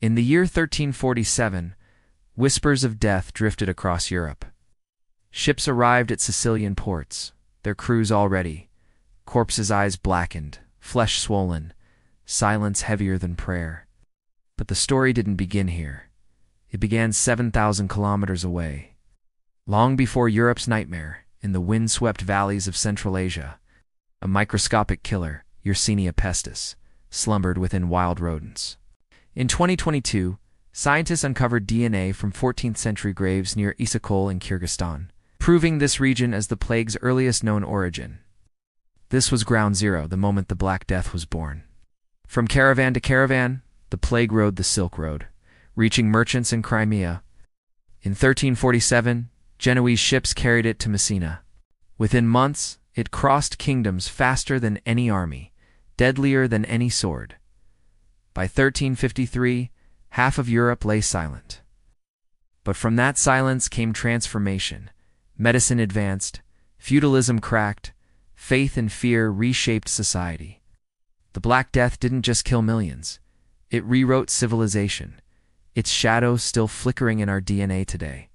In the year 1347, whispers of death drifted across Europe. Ships arrived at Sicilian ports, their crews already, corpses' eyes blackened, flesh swollen, silence heavier than prayer. But the story didn't begin here. It began 7,000 kilometers away. Long before Europe's nightmare, in the wind-swept valleys of Central Asia, a microscopic killer, Yersinia pestis, slumbered within wild rodents. In 2022, scientists uncovered DNA from 14th century graves near Issyk-Kul in Kyrgyzstan, proving this region as the plague's earliest known origin. This was ground zero the moment the Black Death was born. From caravan to caravan, the plague rode the Silk Road, reaching merchants in Crimea. In 1347, Genoese ships carried it to Messina. Within months, it crossed kingdoms faster than any army, deadlier than any sword. By 1353, half of Europe lay silent. But from that silence came transformation. Medicine advanced, feudalism cracked, faith and fear reshaped society. The Black Death didn't just kill millions. It rewrote civilization, its shadow still flickering in our DNA today.